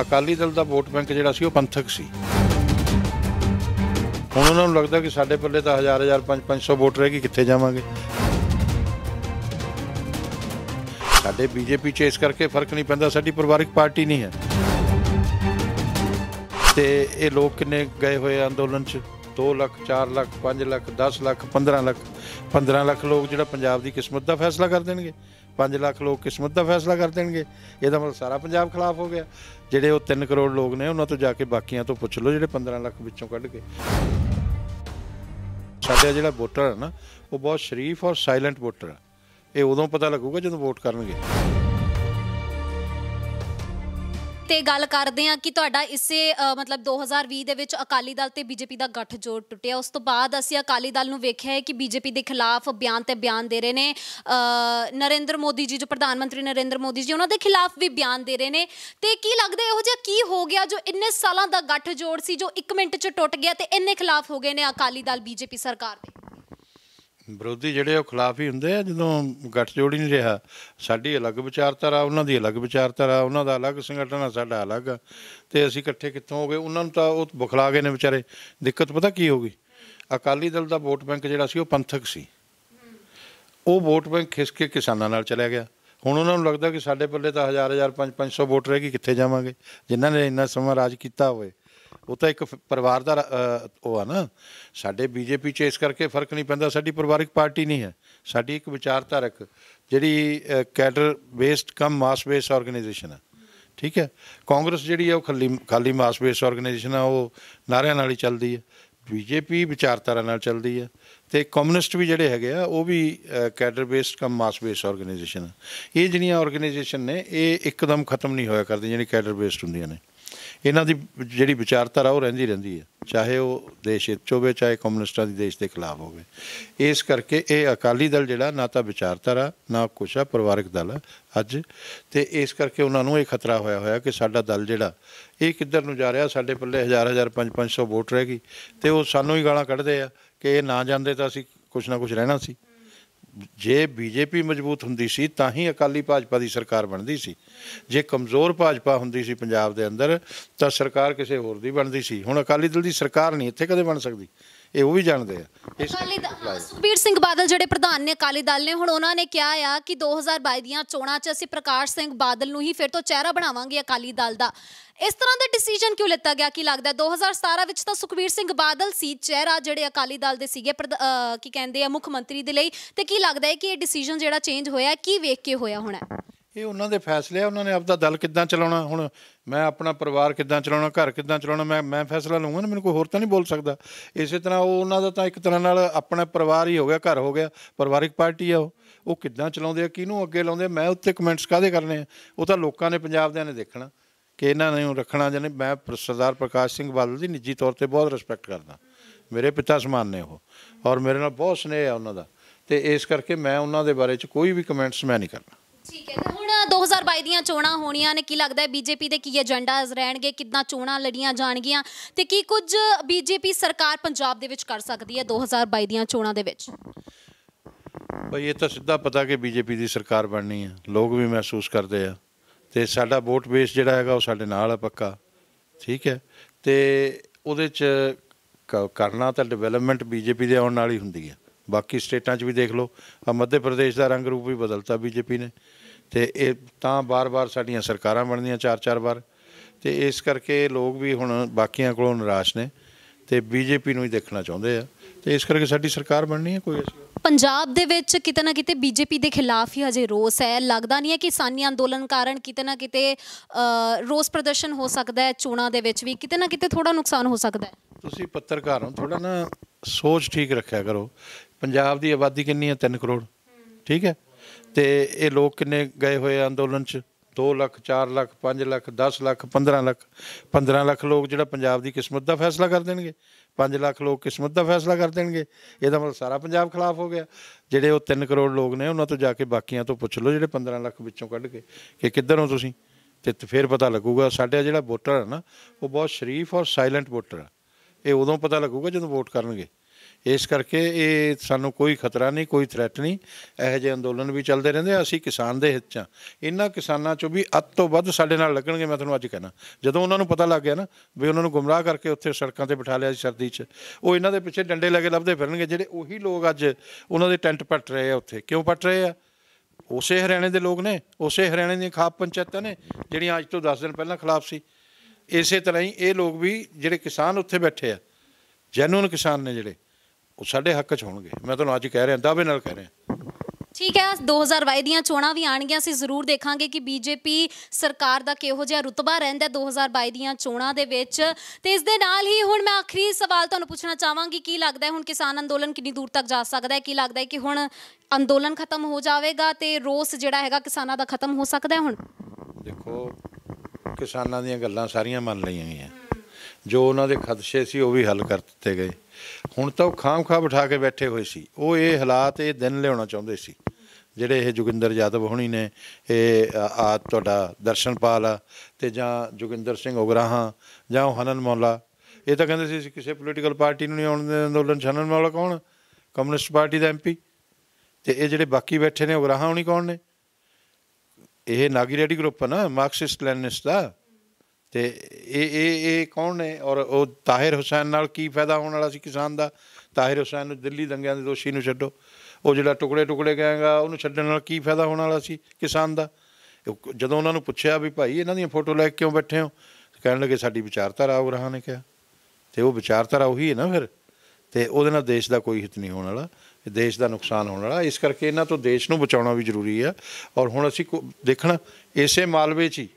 ਅਕਾਲੀ ਦਲ ਦਾ vote bank ਜਿਹੜਾ ਸੀ, ਉਹ ਪੰਥਕ ਸੀ। ਹੁਣ ਉਹਨਾਂ ਨੂੰ ਲੱਗਦਾ ਕਿ ਸਾਡੇ ਪੱਲੇ ਤਾਂ ਹਜ਼ਾਰ ਹਜ਼ਾਰ 5-500 ਵੋਟ ਰਹਿ ਗਈ, ਕਿੱਥੇ ਜਾਵਾਂਗੇ? ਸਾਡੇ ਬੀਜੇਪੀ 'ਚ ਇਸ ਕਰਕੇ ਫ਼ਰਕ ਨਹੀਂ ਪੈਂਦਾ, ਸਾਡੀ ਪਰਿਵਾਰਿਕ ਪਾਰਟੀ ਨਹੀਂ ਹੈ। ਤੇ ਇਹ ਲੋਕ ਕਿੰਨੇ ਗਏ ਹੋਏ ਆ ਅੰਦੋਲਨ 'ਚ? 2 ਲੱਖ 4 ਲੱਖ 5 ਲੱਖ 10 ਲੱਖ 15 ਲੱਖ। 15 ਲੱਖ ਲੋਕ ਜਿਹੜਾ ਪੰਜਾਬ ਦੀ ਕਿਸਮਤ ਦਾ ਫੈਸਲਾ ਕਰ ਦੇਣਗੇ। 5 ਲੱਖ ਲੋਕ ਕਿਸਮਤ ਦਾ ਫੈਸਲਾ ਕਰ ਦੇਣਗੇ। ਇਹਦਾ ਮਤਲਬ ਸਾਰਾ ਪੰਜਾਬ ਖਿਲਾਫ ਹੋ ਗਿਆ। ਜਿਹੜੇ ਉਹ 3 ਕਰੋੜ ਲੋਕ ਨੇ, ਉਹਨਾਂ ਤੋਂ ਜਾ ਕੇ ਬਾਕੀਆਂ ਤੋਂ ਪੁੱਛ ਲਓ ਜਿਹੜੇ 15 ਲੱਖ ਵਿੱਚੋਂ ਕੱਢ ਕੇ। ਸਾਡਾ ਜਿਹੜਾ ਵੋਟਰ ਹੈ ਨਾ, ਉਹ ਬਹੁਤ ਸ਼ਰੀਫ ਔਰ ਸਾਇਲੈਂਟ ਵੋਟਰ ਹੈ ਇਹ ਉਦੋਂ ਪਤਾ ਲੱਗੂਗਾ ਜਦੋਂ ਵੋਟ ਕਰਨਗੇ। ਤੇ ਗੱਲ ਕਰਦੇ ਆ ਕਿ ਤੁਹਾਡਾ ਇਸੇ ਅ, ਮਤਲਬ 2020 ਦੇ ਵਿੱਚ ਅਕਾਲੀ ਦਲ ਤੇ ਬੀਜੇਪੀ ਦਾ ਗੱਠਜੋੜ ਟੁੱਟਿਆ। ਉਸ ਤੋਂ ਬਾਅਦ ਅਸੀਂ ਅਕਾਲੀ ਦਲ ਨੂੰ ਵੇਖਿਆ ਹੈ ਕਿ ਬੀਜੇਪੀ ਦੇ ਖਿਲਾਫ ਬਿਆਨ ਤੇ ਬਿਆਨ ਦੇ ਰਹੇ ਨੇ। ਨਰਿੰਦਰ ਮੋਦੀ ਜੀ ਜੋ ਪ੍ਰਧਾਨ ਮੰਤਰੀ ਨਰਿੰਦਰ ਮੋਦੀ ਜੀ ਉਹਨਾਂ ਦੇ ਖਿਲਾਫ ਵੀ ਬਿਆਨ ਦੇ ਰਹੇ ਨੇ। ਤੇ ਕੀ ਲੱਗਦਾ ਇਹੋ ਜਿਹਾ ਕੀ ਹੋ ਗਿਆ ਜੋ ਇੰਨੇ ਸਾਲਾਂ ਦਾ ਗੱਠਜੋੜ ਸੀ ਜੋ 1 ਮਿੰਟ 'ਚ ਟੁੱਟ ਗਿਆ ਤੇ ਇੰਨੇ ਖਿਲਾਫ ਹੋ ਗਏ ਨੇ ਅਕਾਲੀ ਦਲ ਬੀਜੇਪੀ ਸਰਕਾਰ ਦੇ? ਵਿਰੋਧੀ ਜਿਹੜੇ ਉਹ ਖਿਲਾਫ ਹੀ ਹੁੰਦੇ ਆ, ਜਦੋਂ ਗੱਠਜੋੜ ਹੀ ਨਹੀਂ ਰਿਹਾ। ਸਾਡੀ ਅਲੱਗ ਵਿਚਾਰਧਾਰਾ, ਉਹਨਾਂ ਦੀ ਅਲੱਗ ਵਿਚਾਰਧਾਰਾ, ਉਹਨਾਂ ਦਾ ਅਲੱਗ ਸੰਗਠਨ ਆ, ਸਾਡਾ ਅਲੱਗ। ਆ ਤੇ ਅਸੀਂ ਇਕੱਠੇ ਕਿੱਥੋਂ ਹੋ ਗਏ? ਉਹਨਾਂ ਨੂੰ ਤਾਂ ਉਹ ਬੁਖਲਾ ਗਏ ਨੇ ਵਿਚਾਰੇ। ਦਿੱਕਤ ਪਤਾ ਕੀ ਹੋ ਗਈ? ਅਕਾਲੀ ਦਲ ਦਾ ਵੋਟ ਬੈਂਕ ਜਿਹੜਾ ਸੀ, ਉਹ ਪੰਥਕ ਸੀ। ਉਹ ਵੋਟ ਬੈਂਕ ਖਿਸ ਕੇ ਕਿਸਾਨਾਂ ਨਾਲ ਚਲਿਆ ਗਿਆ। ਹੁਣ ਉਹਨਾਂ ਨੂੰ ਲੱਗਦਾ ਕਿ ਸਾਡੇ ਪੱਲੇ ਤਾਂ ਹਜ਼ਾਰ ਹਜ਼ਾਰ 5-500 ਵੋਟ ਰਹਿ ਗਈ, ਕਿੱਥੇ ਜਾਵਾਂਗੇ? ਜਿਨ੍ਹਾਂ ਨੇ ਇੰਨਾ ਸਮਾਂ ਰਾਜ ਕੀਤਾ ਹੋਵੇ। ਉਹ ਤਾਂ ਇੱਕ ਫ- ਪਰਿਵਾਰ ਦਾ ਉਹ ਆ ਨਾ। ਸਾਡੇ ਬੀਜੇਪੀ 'ਚ ਇਸ ਕਰਕੇ ਫ਼ਰਕ ਨਹੀਂ ਪੈਂਦਾ, ਸਾਡੀ ਪਰਿਵਾਰਿਕ ਪਾਰਟੀ ਨਹੀਂ ਹੈ। ਸਾਡੀ ਇੱਕ ਵਿਚਾਰਧਾਰਕ ਜਿਹੜੀ cadre based cum mass base organisation ਹੈ। ਠੀਕ ਹੈ? ਕਾਂਗਰਸ ਜਿਹੜੀ ਹੈ ਉਹ ਖਾਲੀ ਖਾਲੀ ਮਾਸ ਬੇਸ ਆਰਗੇਨਾਈਜੇਸ਼ਨ ਆ ਉਹ ਨਾਰਿਆਂ ਨਾਲ ਹੀ ਚੱਲਦੀ ਹੈ। ਬੀਜੇਪੀ ਵਿਚਾਰਧਾਰਾ ਨਾਲ ਚੱਲਦੀ ਹੈ। ਤੇ ਕਮਿਊਨਿਸਟ ਵੀ ਜਿਹੜੇ ਹੈਗੇ ਆ, ਉਹ ਵੀ cadre based cum mass base organisation ਇਹ ਜਿਹੜੀਆਂ ਆਰਗੇਨਾਈਜੇਸ਼ਨ ਨੇ, ਇਹ ਇੱਕਦਮ ਖਤਮ ਨਹੀਂ ਹੋਇਆ ਕਰਦੀਆਂ ਜਿਹੜੀ ਕੈਡਰ ਬੇਸਡ ਹੁੰਦੀਆਂ ਨੇ। ਇਹਨਾਂ ਦੀ ਜਿਹੜੀ ਵਿਚਾਰਧਾਰਾ ਉਹ ਰਹਿੰਦੀ ਰਹਿੰਦੀ ਹੈ, ਚਾਹੇ ਉਹ ਦੇਸ਼ ਹਿੱਤ 'ਚ ਹੋਵੇ, ਚਾਹੇ ਕਮਿਊਨਿਸਟਾਂ ਦੀ ਦੇਸ਼ ਦੇ ਖਿਲਾਫ ਹੋਵੇ। ਇਸ ਕਰਕੇ ਇਹ ਅਕਾਲੀ ਦਲ ਜਿਹੜਾ ਨਾ ਤਾਂ ਵਿਚਾਰਧਾਰਾ, ਨਾ ਕੁਛ ਆ, ਪਰਿਵਾਰਕ ਦਲ ਆ ਅੱਜ। ਤੇ ਇਸ ਕਰਕੇ ਉਹਨਾਂ ਨੂੰ ਇਹ ਖਤਰਾ ਹੋਇਆ ਹੋਇਆ ਕਿ ਸਾਡਾ ਦਲ ਜਿਹੜਾ, ਇਹ ਕਿੱਧਰ ਨੂੰ ਜਾ ਰਿਹਾ? ਸਾਡੇ ਪੱਲੇ ਹਜ਼ਾਰ ਹਜ਼ਾਰ 5-500 ਵੋਟ ਰਹਿ ਗਈ। ਤੇ ਉਹ ਸਾਨੂੰ ਹੀ ਗਾਲਾਂ ਕੱਢਦੇ ਆ ਕਿ ਇਹ ਨਾ ਜਾਂਦੇ ਤਾਂ ਅਸੀਂ ਕੁਛ ਨਾ ਕੁਛ ਰਹਿਣਾ ਸੀ। ਜੇ ਬੀਜੇਪੀ ਮਜ਼ਬੂਤ ਹੁੰਦੀ ਸੀ ਤਾਂ ਹੀ ਅਕਾਲੀ ਭਾਜਪਾ ਦੀ ਸਰਕਾਰ ਬਣਦੀ ਸੀ। ਜੇ ਕਮਜ਼ੋਰ ਭਾਜਪਾ ਹੁੰਦੀ ਸੀ ਪੰਜਾਬ ਦੇ ਅੰਦਰ ਤਾਂ ਸਰਕਾਰ ਕਿਸੇ ਹੋਰ ਦੀ ਬਣਦੀ ਸੀ। ਹੁਣ ਅਕਾਲੀ ਦਲ ਦੀ ਸਰਕਾਰ ਨਹੀਂ ਇੱਥੇ ਕਦੇ ਬਣ ਸਕਦੀ। ਇਹ ਉਹ ਵੀ ਜਾਣਦੇ ਆ। ਇਸ ਅਕਾਲੀ ਦਲ ਸੁਖਬੀਰ ਸਿੰਘ ਬਾਦਲ ਜਿਹੜੇ ਪ੍ਰਧਾਨ ਨੇ ਅਕਾਲੀ ਦਲ ਨੇ ਹੁਣ ਉਹਨਾਂ ਨੇ ਕਿਹਾ ਆ ਕਿ 2022 ਦੀਆਂ ਚੋਣਾਂ 'ਚ ਅਸੀਂ ਪ੍ਰਕਾਸ਼ ਸਿੰਘ ਬਾਦਲ ਨੂੰ ਹੀ ਫਿਰ ਤੋਂ ਚਿਹਰਾ ਬਣਾਵਾਂਗੇ ਅਕਾਲੀ ਦਲ ਦਾ। ਇਸ ਤਰ੍ਹਾਂ ਦਾ ਡਿਸੀਜਨ ਕਿਉਂ ਲਿੱਤਾ ਗਿਆ? ਕੀ ਲੱਗਦਾ 2017 ਵਿੱਚ ਤਾਂ ਸੁਖਬੀਰ ਸਿੰਘ ਬਾਦਲ ਸੀ, ਚਿਹਰਾ ਜਿਹੜੇ ਅਕਾਲੀ ਦਲ ਦੇ ਸੀਗੇ ਕੀ ਕਹਿੰਦੇ ਆ, ਮੁੱਖ ਮੰਤਰੀ ਦੇ ਲਈ। ਤੇ ਕੀ ਲੱਗਦਾ ਹੈ ਕਿ ਇਹ ਡਿਸੀਜਨ ਜਿਹੜਾ ਚੇਂਜ ਹੋਇਆ ਕੀ ਵੇਖ ਕੇ ਹੋਇਆ ਹੋਣਾ ਇਹ ਉਹਨਾਂ ਦੇ ਫੈਸਲੇ ਆ, ਉਹਨਾਂ ਨੇ ਆਪਦਾ ਦਲ ਕਿੱਦਾਂ ਚਲਾਉਣਾ? ਹੁਣ ਮੈਂ ਆਪਣਾ ਪਰਿਵਾਰ ਕਿੱਦਾਂ ਚਲਾਉਣਾ, ਘਰ ਕਿੱਦਾਂ ਚਲਾਉਣਾ, ਮੈਂ ਮੈਂ ਫੈਸਲਾ ਲਵਾਂਗਾ ਨਾ, ਮੈਨੂੰ ਕੋਈ ਹੋਰ ਤਾਂ ਨਹੀਂ ਬੋਲ ਸਕਦਾ। ਇਸੇ ਤਰ੍ਹਾਂ ਉਹ ਉਹਨਾਂ ਦਾ ਤਾਂ ਇੱਕ ਤਰ੍ਹਾਂ ਨਾਲ ਆਪਣਾ ਪਰਿਵਾਰ ਹੀ ਹੋ ਗਿਆ, ਘਰ ਹੋ ਗਿਆ, ਪਰਿਵਾਰਿਕ ਪਾਰਟੀ ਆ ਉਹ। ਉਹ ਕਿੱਦਾਂ ਚਲਾਉਂਦੇ ਆ, ਕਿਹਨੂੰ ਅੱਗੇ ਲਾਉਂਦੇ ਮੈਂ ਉੱਤੇ ਕਮੈਂਟਸ ਕਾਦੇ ਕਰਨੇ ਆ? ਉਹ ਤਾਂ ਲੋਕਾਂ ਨੇ, ਪੰਜਾਬ ਦਿਆਂ ਨੇ ਦੇਖਣਾ। ਕਿ ਇਹਨਾਂ ਨੂੰ ਰੱਖਣਾ ਜਾਨੇ ਮੈਂ ਸਰਦਾਰ ਪ੍ਰਕਾਸ਼ ਸਿੰਘ ਬਾਦਲ ਦੀ ਨਿੱਜੀ ਤੌਰ ਤੇ ਬਹੁਤ ਰਿਸਪੈਕਟ ਕਰਦਾ। ਮੇਰੇ ਪਿਤਾ ਸਮਾਨ ਨੇ ਉਹ ਔਰ ਮੇਰੇ ਨਾਲ ਬਹੁਤ ਸਨੇਹ ਆ ਉਹਨਾਂ ਦਾ। ਤੇ ਇਸ ਕਰਕੇ ਮੈਂ ਉਹਨਾਂ ਦੇ ਬਾਰੇ ਚ ਕੋਈ ਵੀ ਕਮੈਂਟਸ ਮੈਂ ਨਹੀਂ ਕਰਨਾ ਠੀਕ ਹੈ ਤੇ ਹੁਣ 2022 ਦੀਆਂ ਚੋਣਾਂ ਹੋਣੀਆਂ ਨੇ ਕੀ ਲੱਗਦਾ ਹੈ ਬੀਜੇਪੀ ਦੇ ਕੀ ਏਜੰਡਾਜ਼ ਰਹਿਣਗੇ ਕਿੰਨਾ ਚੋਣਾਂ ਲੜੀਆਂ ਜਾਣਗੀਆਂ ਤੇ ਕੀ ਕੁਝ ਬੀਜੇਪੀ ਸਰਕਾਰ ਪੰਜਾਬ ਦੇ ਵਿੱਚ ਕਰ ਸਕਦੀ ਹੈ 2022 ਦੀਆਂ ਚੋਣਾਂ ਦੇ ਵਿੱਚ? ਬਈ ਇਹ ਤਾਂ ਸਿੱਧਾ ਪਤਾ ਕਿ ਬੀਜੇਪੀ ਦੀ ਸਰਕਾਰ ਬਣਨੀ ਹੈ। ਲੋਕ ਵੀ ਮਹਿਸੂਸ ਕਰਦੇ ਆ। ਤੇ ਸਾਡਾ ਵੋਟ ਬੇਸ ਜਿਹੜਾ ਹੈਗਾ ਉਹ ਸਾਡੇ ਨਾਲ ਆ ਪੱਕਾ। ਠੀਕ ਹੈ? ਤੇ ਉਹਦੇ ਚ ਕ- ਕਰਨਾ ਤਾਂ ਡਿਵੈਲਪਮੈਂਟ ਬੀਜੇਪੀ ਦੇ ਆਉਣ ਨਾਲ ਹੀ ਹੁੰਦੀ ਹੈ। ਬਾਕੀ ਸਟੇਟਾਂ 'ਚ ਵੀ ਦੇਖ ਲਓ ਆ ਮੱਧ ਪ੍ਰਦੇਸ਼ ਦਾ ਰੰਗ ਰੂਪ ਵੀ ਬਦਲਤਾ ਬੀਜੇਪੀ ਨੇ। ਤੇ ਇਹ ਤਾਂ ਬਾਰ-ਬਾਰ ਸਾਡੀਆਂ ਸਰਕਾਰਾਂ ਬਣਦੀਆਂ ਚਾਰ-ਚਾਰ ਵਾਰ। ਤੇ ਇਸ ਕਰਕੇ ਲੋਕ ਵੀ ਹੁਣ ਬਾਕੀਆਂ ਕੋਲੋਂ ਨਿਰਾਸ਼ ਨੇ ਤੇ ਬੀਜੇਪੀ ਨੂੰ ਹੀ ਦੇਖਣਾ ਚਾਹੁੰਦੇ ਆ। ਤੇ ਇਸ ਕਰਕੇ ਸਾਡੀ ਸਰਕਾਰ ਬਣਨੀ ਹੈ ਕੋਈ ਐਸੀ ਪੰਜਾਬ ਦੇ ਵਿੱਚ ਕਿਤੇ ਨਾ ਕਿਤੇ ਬੀਜੇਪੀ ਦੇ ਖਿਲਾਫ ਹੀ ਹਜੇ ਰੋਸ ਹੈ। ਲੱਗਦਾ ਨਹੀਂ ਹੈ ਕਿ ਕਿਸਾਨੀ ਅੰਦੋਲਨ ਕਾਰਨ ਕਿਤੇ ਨਾ ਕਿਤੇ ਰੋਸ ਪ੍ਰਦਰਸ਼ਨ ਹੋ ਸਕਦਾ ਹੈ ਚੋਣਾਂ ਦੇ ਵਿੱਚ ਵੀ। ਕਿਤੇ ਨਾ ਕਿਤੇ ਥੋੜਾ ਨੁਕਸਾਨ ਹੋ ਸਕਦਾ ਹੈ। ਤੁਸੀਂ ਪੱਤਰਕਾਰ ਹੋ ਥੋੜਾ ਨਾ ਸੋਚ ਠੀਕ ਰੱਖਿਆ ਕਰੋ। ਪੰਜਾਬ ਦੀ ਆਬਾਦੀ ਕਿੰਨੀ ਹੈ? 3 ਕਰੋੜ। ਠੀਕ ਹੈ? ਤੇ ਇਹ ਲੋਕ ਕਿੰਨੇ ਗਏ ਹੋਏ ਆ ਅੰਦੋਲਨ 'ਚ? 2 ਲੱਖ 4 ਲੱਖ 5 ਲੱਖ 10 ਲੱਖ 15 ਲੱਖ। 15 ਲੱਖ ਲੋਕ ਜਿਹੜਾ ਪੰਜਾਬ ਦੀ ਕਿਸਮਤ ਦਾ ਫੈਸਲਾ ਕਰ ਦੇਣਗੇ। 5 ਲੱਖ ਲੋਕ ਕਿਸਮਤ ਦਾ ਫੈਸਲਾ ਕਰ ਦੇਣਗੇ। ਇਹਦਾ ਮਤਲਬ ਸਾਰਾ ਪੰਜਾਬ ਖਿਲਾਫ ਹੋ ਗਿਆ। ਜਿਹੜੇ ਉਹ 3 ਕਰੋੜ ਲੋਕ ਨੇ, ਉਹਨਾਂ ਤੋਂ ਜਾ ਕੇ ਬਾਕੀਆਂ ਤੋਂ ਪੁੱਛ ਲਓ ਜਿਹੜੇ 15 ਲੱਖ ਵਿੱਚੋਂ ਕੱਢ ਕੇ ਕਿ ਕਿੱਧਰ ਹੋ ਤੁਸੀਂ? ਤੇ ਫਿਰ ਪਤਾ ਲੱਗੂਗਾ। ਸਾਡਾ ਜਿਹੜਾ ਵੋਟਰ ਹੈ ਨਾ, ਉਹ ਬਹੁਤ ਸ਼ਰੀਫ ਔਰ ਸਾਇਲੈਂਟ ਵੋਟਰ ਹੈ ਇਹ ਉਦੋਂ ਪਤਾ ਲੱਗੂਗਾ ਜਦੋਂ ਵੋਟ ਕਰਨਗੇ। ਇਸ ਕਰਕੇ ਇਹ ਸਾਨੂੰ ਕੋਈ ਖਤਰਾ ਨਹੀਂ, ਕੋਈ ਥ੍ਰੈਟ ਨਹੀਂ। ਇਹੋ ਜਿਹੇ ਅੰਦੋਲਨ ਵੀ ਚੱਲਦੇ ਰਹਿੰਦੇ ਅਸੀਂ ਕਿਸਾਨ ਦੇ ਹਿੱਤ 'ਚ ਹਾਂ। ਇਹਨਾਂ ਕਿਸਾਨਾਂ 'ਚੋਂ ਵੀ ਅੱਧ ਤੋਂ ਵੱਧ ਸਾਡੇ ਨਾਲ ਲੱਗਣਗੇ, ਮੈਂ ਤੁਹਾਨੂੰ ਅੱਜ ਕਹਿਣਾ। ਜਦੋਂ ਉਹਨਾਂ ਨੂੰ ਪਤਾ ਲੱਗ ਗਿਆ ਨਾ ਵੀ ਉਹਨਾਂ ਨੂੰ ਗੁੰਮਰਾਹ ਕਰਕੇ ਉੱਥੇ ਸੜਕਾਂ ਤੇ ਬਿਠਾ ਲਿਆ ਸੀ ਸਰਦੀ 'ਚ, ਉਹ ਇਹਨਾਂ ਦੇ ਪਿੱਛੇ ਡੰਡੇ ਲੱਗੇ ਲੱਭਦੇ ਫਿਰਨਗੇ, ਜਿਹੜੇ ਉਹੀ ਲੋਕ ਅੱਜ ਉਹਨਾਂ ਦੇ ਟੈਂਟ ਪੱਟ ਰਹੇ ਆ ਉੱਥੇ। ਕਿਉਂ ਪੱਟ ਰਹੇ ਆ? ਉਸੇ ਹਰਿਆਣੇ ਦੇ ਲੋਕ ਨੇ, ਉਸੇ ਹਰਿਆਣੇ ਦੀਆਂ ਖਾਪ ਪੰਚਾਇਤਾਂ ਨੇ, ਜਿਹੜੀਆਂ ਅੱਜ ਤੋਂ 10 ਦਿਨ ਪਹਿਲਾਂ ਖਿਲਾਫ ਸੀ। ਇਸੇ ਤਰ੍ਹਾਂ ਹੀ ਇਹ ਲੋਕ ਵੀ ਜਿਹੜੇ ਕਿਸਾਨ ਉੱਥੇ ਬੈਠੇ ਆ ਜੈਨੂਨ ਕਿਸਾਨ ਨੇ ਜਿਹੜੇ ਉਹ ਸਾਡੇ ਹੱਕ 'ਚ ਹੋਣਗੇ। ਮੈਂ ਤੁਹਾਨੂੰ ਅੱਜ ਕਹਿ ਰਿਹਾ ਦਾਅਵੇ ਨਾਲ ਕਹਿ ਰਿਹਾ। ਠੀਕ ਹੈ 2022 ਦੀਆਂ ਚੋਣਾਂ ਵੀ ਆਣਗੀਆਂ ਅਸੀਂ ਜ਼ਰੂਰ ਦੇਖਾਂਗੇ ਕਿ ਬੀਜੇਪੀ ਸਰਕਾਰ ਦਾ ਕਿਹੋ ਜਿਹਾ ਰੁਤਬਾ ਰਹਿੰਦਾ ਹੈ 2022 ਦੀਆਂ ਚੋਣਾਂ ਦੇ ਵਿੱਚ। ਤੇ ਇਸ ਦੇ ਨਾਲ ਹੀ ਹੁਣ ਮੈਂ ਆਖਰੀ ਸਵਾਲ ਤੁਹਾਨੂੰ ਪੁੱਛਣਾ ਚਾਹਾਂਗੀ ਕੀ ਲੱਗਦਾ ਹੈ ਹੁਣ ਕਿਸਾਨ ਅੰਦੋਲਨ ਕਿੰਨੀ ਦੂਰ ਤੱਕ ਜਾ ਸਕਦਾ ਹੈ? ਕੀ ਲੱਗਦਾ ਹੈ ਕਿ ਹੁਣ ਅੰਦੋਲਨ ਖਤਮ ਹੋ ਜਾਵੇਗਾ ਤੇ ਰੋਸ ਜਿਹੜਾ ਹੈਗਾ ਕਿਸਾਨਾਂ ਦਾ ਖਤਮ ਹੋ ਸਕਦਾ ਹੈ ਹੁਣ? ਦੇਖੋ ਕਿਸਾਨਾਂ ਦੀਆਂ ਗੱਲਾਂ ਸਾਰੀਆਂ ਮੰਨ ਲਈਆਂ ਗਈਆਂ। ਜੋ ਉਹਨਾਂ ਦੇ ਖਦਸ਼ੇ ਸੀ ਉਹ ਵੀ ਹੱਲ ਕਰ ਦਿੱਤੇ ਗਏ। ਹੁਣ ਤਾਂ ਉਹ ਖਾਮ-ਖਾ ਬਿਠਾ ਕੇ ਬੈਠੇ ਹੋਏ ਸੀ। ਉਹ ਇਹ ਹਾਲਾਤ, ਇਹ ਦਿਨ ਲਿਆਉਣਾ ਚਾਹੁੰਦੇ ਸੀ। ਜਿਹੜੇ ਇਹ ਜੋਗਿੰਦਰ ਯਾਦਵ ਹੋਣੀ ਨੇ, ਇਹ ਆ ਆ ਤੁਹਾਡਾ ਦਰਸ਼ਨਪਾਲ ਆ ਤੇ ਜਾਂ ਜੋਗਿੰਦਰ ਸਿੰਘ ਉਗਰਾਹਾਂ ਜਾਂ ਉਹ ਹਨਨ ਮੌਲਾ। ਇਹ ਤਾਂ ਕਹਿੰਦੇ ਸੀ ਕਿਸੇ ਪੋਲੀਟੀਕਲ ਪਾਰਟੀ ਨੂੰ ਨਹੀਂ ਆਉਣ ਦੇ ਅੰਦੋਲਨ 'ਚ ਹਨਨ ਮੌਲਾ ਕੌਣ? ਕਮਿਊਨਿਸਟ ਪਾਰਟੀ ਦਾ ਐਮਪੀ ਤੇ ਇਹ ਜਿਹੜੇ ਬਾਕੀ ਬੈਠੇ ਨੇ, ਉਗਰਾਹਾਂ ਹੋਣੀ ਕੌਣ ਨੇ? ਇਹ ਨਾਗੀ ਰੈਡੀ ਗਰੁੱਪ ਆ ਨਾ ਮਾਰਕਸਿਸਟ ਲੈਨਿਸਟ ਦਾ। ਤੇ ਇਹ ਇਹ ਇਹ ਕੌਣ ਨੇ? ਔਰ ਉਹ ਤਾਹਿਰ ਹੁਸੈਨ ਨਾਲ ਕੀ ਫਾਇਦਾ ਹੋਣ ਵਾਲਾ ਸੀ ਕਿਸਾਨ ਦਾ? ਤਾਹਿਰ ਹੁਸੈਨ ਨੂੰ ਦਿੱਲੀ ਦੰਗਿਆਂ ਦੇ ਦੋਸ਼ੀ ਨੂੰ ਛੱਡੋ। ਉਹ ਜਿਹੜਾ ਟੁਕੜੇ ਟੁਕੜੇ ਗਏਗਾ, ਉਹਨੂੰ ਛੱਡਣ ਨਾਲ ਕੀ ਫਾਇਦਾ ਹੋਣ ਵਾਲਾ ਸੀ ਕਿਸਾਨ ਦਾ? ਜਦੋਂ ਉਹਨਾਂ ਨੂੰ ਪੁੱਛਿਆ ਵੀ ਭਾਈ, ਇਹਨਾਂ ਦੀਆਂ ਫੋਟੋ ਲੈ ਕੇ ਕਿਉਂ ਬੈਠੇ ਹੋ? ਕਹਿਣ ਲੱਗੇ, ਸਾਡੀ ਵਿਚਾਰਧਾਰਾ ਉਹ ਰਹਾ ਨੇ ਕਿਹਾ। ਤੇ ਉਹ ਵਿਚਾਰਧਾਰਾ ਉਹੀ ਹੈ ਨਾ ਫਿਰ? ਤੇ ਉਹਦੇ ਨਾਲ ਦੇਸ਼ ਦਾ ਕੋਈ ਹਿੱਤ ਨਹੀਂ ਹੋਣ ਵਾਲਾ, ਦੇਸ਼ ਦਾ ਨੁਕਸਾਨ ਹੋਣ ਵਾਲਾ। ਇਸ ਕਰਕੇ ਇਹਨਾਂ ਤੋਂ ਦੇਸ਼ ਨੂੰ ਬਚਾਉਣਾ ਵੀ ਜ਼ਰੂਰੀ ਆ। ਔਰ ਹੁਣ ਅਸੀਂ ਕੋ- ਦੇਖਣਾ, ਇਸੇ ਮਾਲਵੇ 'ਚ ਹੀ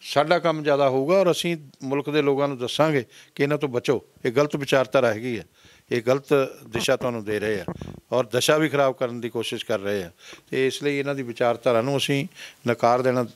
ਸਾਡਾ ਕੰਮ ਜ਼ਿਆਦਾ ਹੋਊਗਾ ਔਰ ਅਸੀਂ ਮੁਲਕ ਦੇ ਲੋਕਾਂ ਨੂੰ ਦੱਸਾਂਗੇ ਕਿ ਇਹਨਾਂ ਤੋਂ ਬਚੋ। ਇਹ ਗਲਤ ਵਿਚਾਰਧਾਰਾ ਹੈਗੀ ਹੈ। ਇਹ ਗਲਤ ਦਿਸ਼ਾ ਤੁਹਾਨੂੰ ਦੇ ਰਹੇ ਆ ਔਰ ਦਸ਼ਾ ਵੀ ਖਰਾਬ ਕਰਨ ਦੀ ਕੋਸ਼ਿਸ਼ ਕਰ ਰਹੇ ਆ। ਤੇ ਇਸ ਲਈ ਇਹਨਾਂ ਦੀ ਵਿਚਾਰਧਾਰਾ ਨੂੰ ਅਸੀਂ ਨਕਾਰ ਦੇਣਾ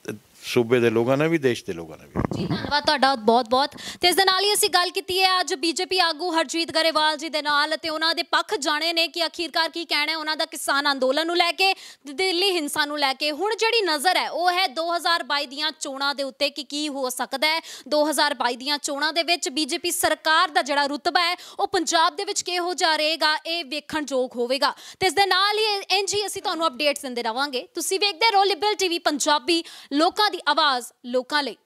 ਸੂਬੇ ਦੇ ਲੋਕਾਂ ਨੇ ਵੀ, ਦੇਸ਼ ਦੇ ਲੋਕਾਂ ਨੇ ਵੀ। ਜੀ, ਧੰਨਵਾਦ ਤੁਹਾਡਾ ਬਹੁਤ ਬਹੁਤ ਤੇ ਇਸ ਦੇ ਨਾਲ ਹੀ ਅਸੀਂ ਗੱਲ ਕੀਤੀ ਹੈ, ਅੱਜ ਬੀਜੇਪੀ ਆਗੂ ਹਰਜੀਤ ਗਰੇਵਾਲ ਜੀ ਦੇ ਨਾਲ ਤੇ ਉਹਨਾਂ ਦੇ ਪੱਖ ਜਾਣੇ ਨੇ ਕਿ ਆਖੀਰਕਾਰ ਕੀ ਕਹਿਣਾ ਹੈ ਉਹਨਾਂ ਦਾ ਕਿਸਾਨ ਅੰਦੋਲਨ ਨੂੰ ਲੈ ਕੇ, ਦਿੱਲੀ ਹਿੰਸਾ ਨੂੰ ਲੈ ਕੇ। ਹੁਣ ਜਿਹੜੀ ਨਜ਼ਰ ਹੈ, ਉਹ ਹੈ 2022 ਦੀਆਂ ਚੋਣਾਂ ਦੇ ਉੱਤੇ ਕਿ ਕੀ ਹੋ ਸਕਦਾ ਹੈ। 2022 ਦੀਆਂ ਚੋਣਾਂ ਦੇ ਵਿੱਚ ਬੀਜੇਪੀ ਸਰਕਾਰ ਦਾ ਜਿਹੜਾ ਰੁਤਬਾ ਹੈ, ਉਹ ਪੰਜਾਬ ਦੇ ਵਿੱਚ ਕਿਹੋ ਜਿਹਾ ਰਹੇਗਾ, ਇਹ ਵੇਖਣ ਯੋਗ ਹੋਵੇਗਾ। ਤੇ ਇਸ ਦੇ ਨਾਲ ਹੀ ਇੰਜ ਹੀ ਅਸੀਂ ਤੁਹਾਨੂੰ ਅਪਡੇਟਸ ਦਿੰਦੇ ਰਵਾਂਗੇ। ਤੁਸੀਂ ਵੇਖਦੇ ਰਹੋ ਲਿਬਰਲ ਟੀਵੀ ਪੰਜਾਬੀ, ਲੋਕਾਂ ਦੀ ਆਵਾਜ਼ ਲੋਕਾਂ ਲਈ।